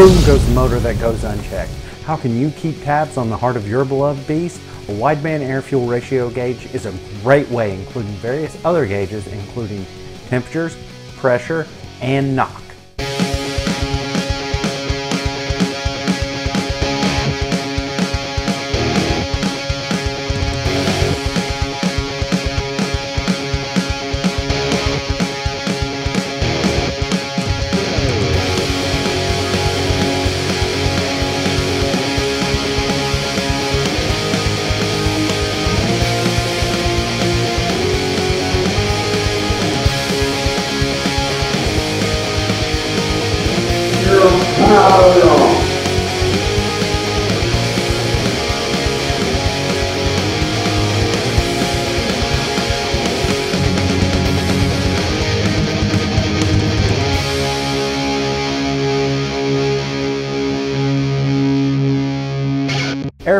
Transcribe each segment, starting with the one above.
Boom goes the motor that goes unchecked. How can you keep tabs on the heart of your beloved beast? A wideband air-fuel ratio gauge is a great way, including various other gauges, including temperatures, pressure, and knock.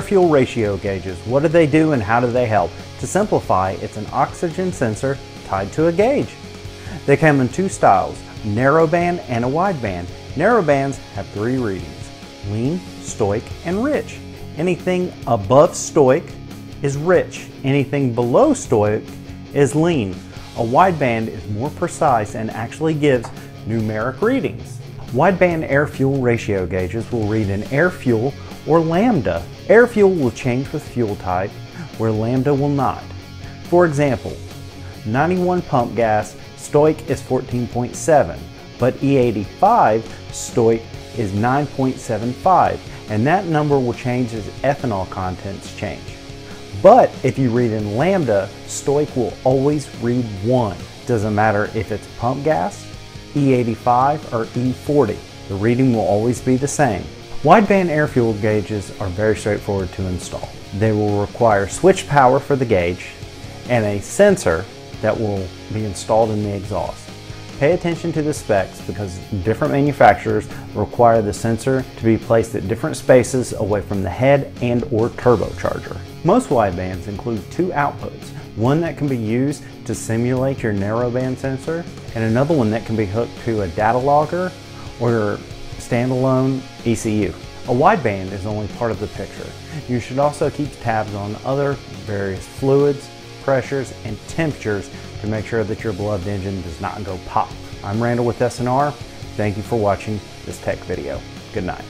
Air-fuel ratio gauges, what do they do and how do they help? To simplify, it's an oxygen sensor tied to a gauge. They come in two styles, narrowband and a wideband. Narrowbands have three readings, lean, stoich, and rich. Anything above stoich is rich. Anything below stoich is lean. A wideband is more precise and actually gives numeric readings. Wideband air-fuel ratio gauges will read an air-fuel or lambda. Air-fuel will change with fuel type, where lambda will not. For example, 91 pump gas stoich is 14.7, but E85 stoich is 9.75, and that number will change as ethanol contents change. But if you read in lambda, stoich will always read 1. Doesn't matter if it's pump gas, E85, or E40. The reading will always be the same. Wideband air fuel gauges are very straightforward to install. They will require switch power for the gauge and a sensor that will be installed in the exhaust. Pay attention to the specs because different manufacturers require the sensor to be placed at different spaces away from the head and or turbocharger. Most widebands include two outputs, one that can be used to simulate your narrowband sensor and another one that can be hooked to a data logger or standalone ECU. A wideband is only part of the picture. You should also keep tabs on other various fluids, pressures, and temperatures to make sure that your beloved engine does not go pop. I'm Randall with S&R. Thank you for watching this tech video. Good night.